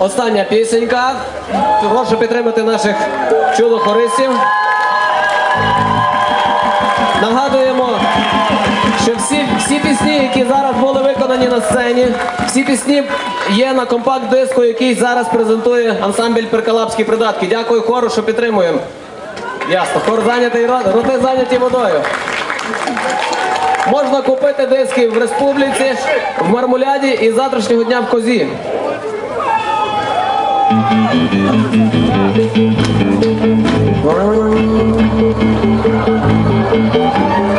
остання пісенька. Прошу підтримати наших чудо-хористів. Нагадуємо, що всі, всі пісні, які зараз були виконані на сцені, всі пісні є на компакт-диску, який зараз презентує ансамбль Перкалапські придатки. Дякую хору, що підтримуємо. Ясно, хор зайнятий, ро- роти зайняті водою. Можна купити диски в республіці, в мармуляді і завтрашнього дня в козі. Thank you.